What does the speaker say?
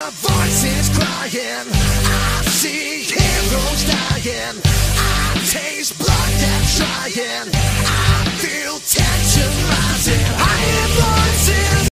A voice is crying. I see heroes dying. I taste blood that's trying.